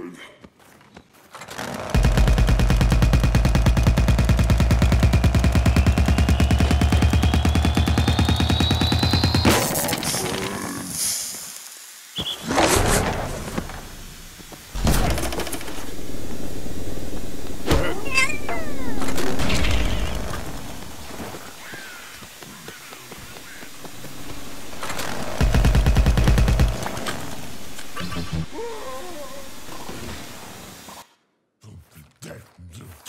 dead. Oh! Good.